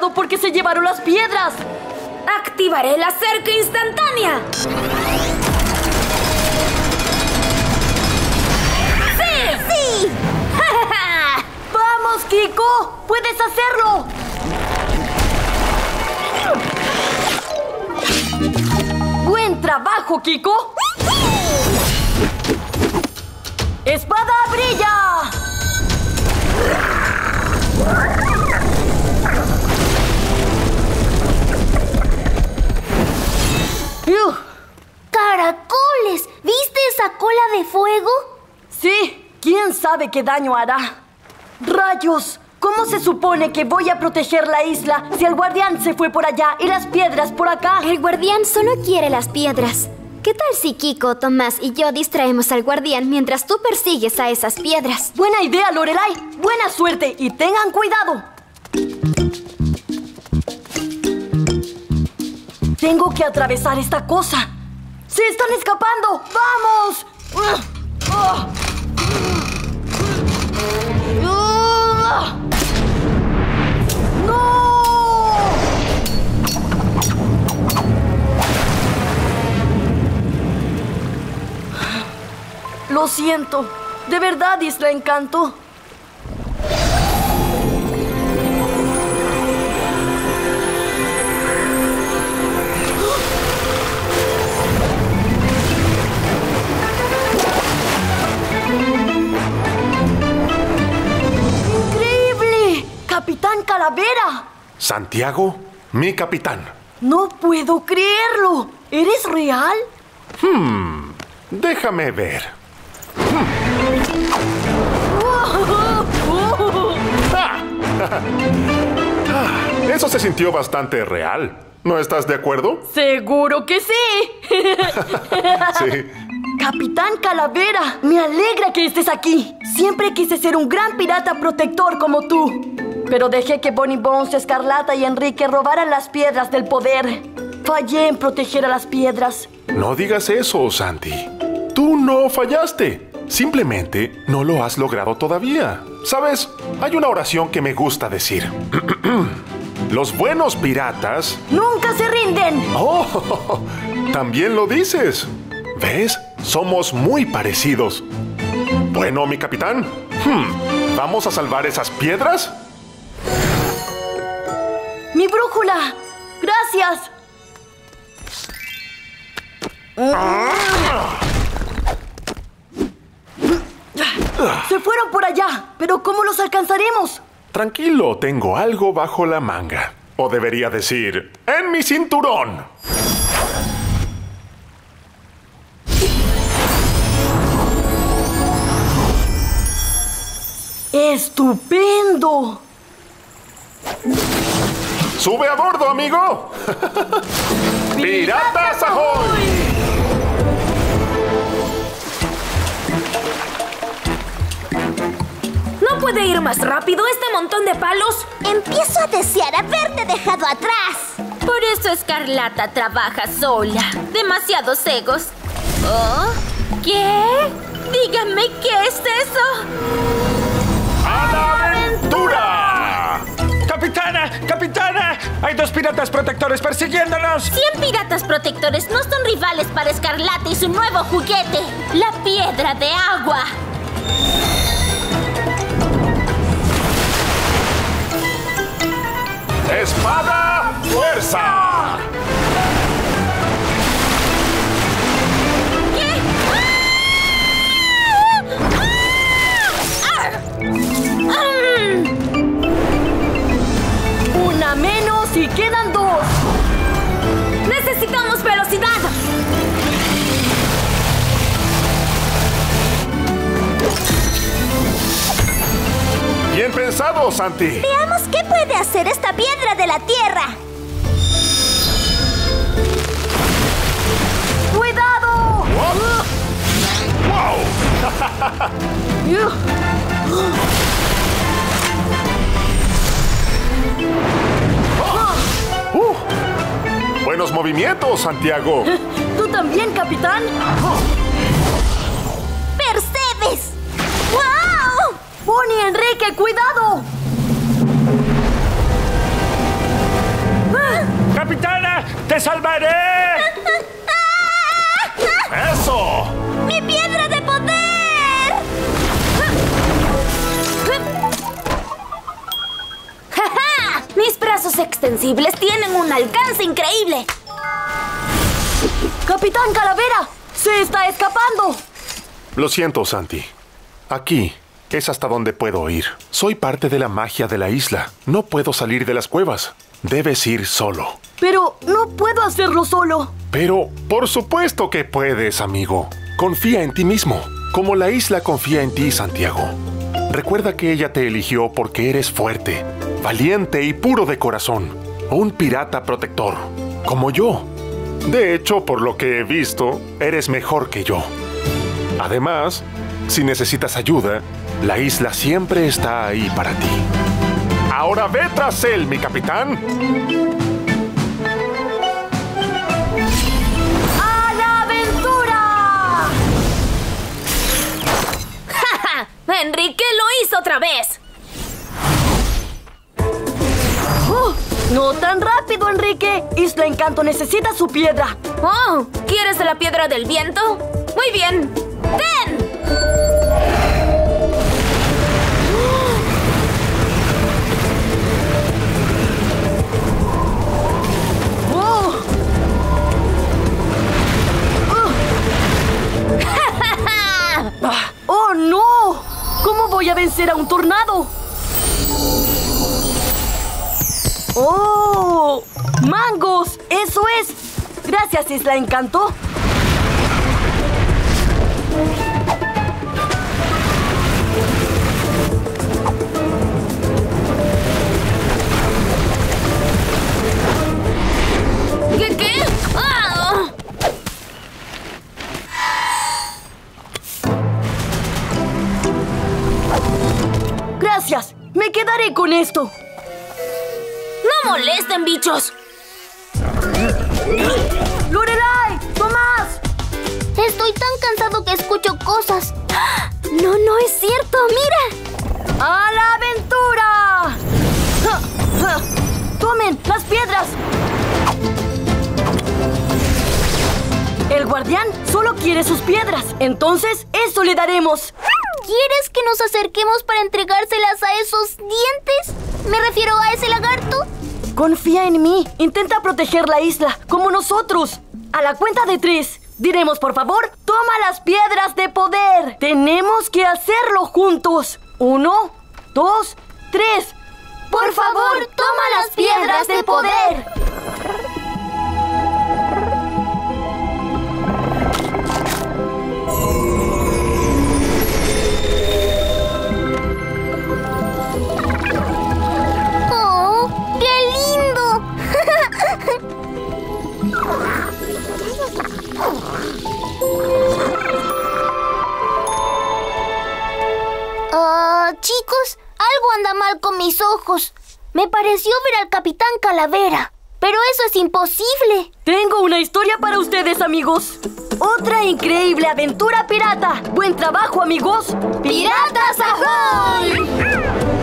porque se llevaron las piedras. Activaré la cerca instantánea. ¡Sí! ¡Sí! ¡Vamos, Kiko! ¡Puedes hacerlo! ¡Buen trabajo, Kiko! ¡Espada brilla! Sabe qué daño hará. ¡Rayos! ¿Cómo se supone que voy a proteger la isla si el guardián se fue por allá y las piedras por acá? El guardián solo quiere las piedras. ¿Qué tal si Kiko, Tomás y yo distraemos al guardián mientras tú persigues a esas piedras? Buena idea, Lorelai. Buena suerte y tengan cuidado. Tengo que atravesar esta cosa. ¡Se están escapando! ¡Vamos! ¡Ugh! ¡Ah! Lo siento. De verdad, Isla Encanto. Calavera! Santiago, mi capitán. No puedo creerlo. ¿Eres real? Déjame ver. Ah, Eso se sintió bastante real. ¿No estás de acuerdo? Seguro que sí. Sí. Capitán Calavera, me alegra que estés aquí. Siempre quise ser un gran pirata protector como tú. Pero dejé que Bonnie Bones, Escarlata y Enrique robaran las piedras del poder. Fallé en proteger a las piedras. No digas eso, Santi. Tú no fallaste. Simplemente no lo has logrado todavía. ¿Sabes? Hay una oración que me gusta decir. Los buenos piratas... ¡Nunca se rinden! Oh, también lo dices. ¿Ves? Somos muy parecidos. Bueno, mi capitán. hmm, ¿Vamos a salvar esas piedras? ¡Mi brújula! ¡Gracias! Se fueron por allá, pero ¿cómo los alcanzaremos? Tranquilo, tengo algo bajo la manga. O debería decir, en mi cinturón. ¡Estupendo! ¡Sube a bordo, amigo! ¡Piratas Ahoy! ¿No puede ir más rápido este montón de palos? Empiezo a desear haberte dejado atrás. Por eso Escarlata trabaja sola. Demasiados egos. ¿Oh? ¿Qué? Dígame qué es eso. ¡A la aventura! ¡Capitana! ¡Capitana! ¡Hay dos piratas protectores persiguiéndonos! Cien piratas protectores no son rivales para Escarlata y su nuevo juguete, la piedra de agua. ¡Espada Fuerza! Pensado, Santi. Veamos qué puede hacer esta piedra de la tierra. ¡Cuidado! ¡Wow! Uh, buenos movimientos, Santiago. ¿Tú también, capitán? Enrique, cuidado. ¡Capitana! ¡Te salvaré! ¡Eso! ¡Mi piedra de poder! ¡Ja! Mis brazos extensibles tienen un alcance increíble. ¡Capitán Calavera! ¡Se está escapando! Lo siento, Santi. Aquí es hasta donde puedo ir. Soy parte de la magia de la isla. No puedo salir de las cuevas. Debes ir solo. Pero no puedo hacerlo solo. Pero, por supuesto que puedes, amigo. Confía en ti mismo, como la isla confía en ti, Santiago. Recuerda que ella te eligió porque eres fuerte, valiente y puro de corazón. Un pirata protector, como yo. De hecho, por lo que he visto, eres mejor que yo. Además, si necesitas ayuda, la isla siempre está ahí para ti. Ahora ve tras él, mi capitán. ¡A la aventura! ¡Ja! Enrique lo hizo otra vez. ¡Oh! No tan rápido, Enrique. Isla Encanto necesita su piedra. Oh, ¿quieres la piedra del viento? Muy bien. ¡Ten! ¿Cómo voy a vencer a un tornado? ¡Oh! ¡Mangos! ¡Eso es! Gracias, Isla Encanto. Gracias. Me quedaré con esto. ¡No molesten, bichos! ¡Lorelai! ¡Tomás! Estoy tan cansado que escucho cosas. No, no es cierto, mira. ¡A la aventura! ¡Tomen las piedras! El guardián solo quiere sus piedras. Entonces, eso le daremos. ¿Quieres que nos acerquemos para entregárselas a esos dientes? Me refiero a ese lagarto. Confía en mí. Intenta proteger la isla, como nosotros. A la cuenta de tres. Diremos, por favor, toma las piedras de poder. Tenemos que hacerlo juntos. Uno, dos, tres. Por favor, toma las piedras de poder. Mis ojos. Me pareció ver al capitán Calavera, pero eso es imposible. Tengo una historia para ustedes, amigos. Otra increíble aventura pirata. Buen trabajo, amigos. ¡Piratas Ahoy!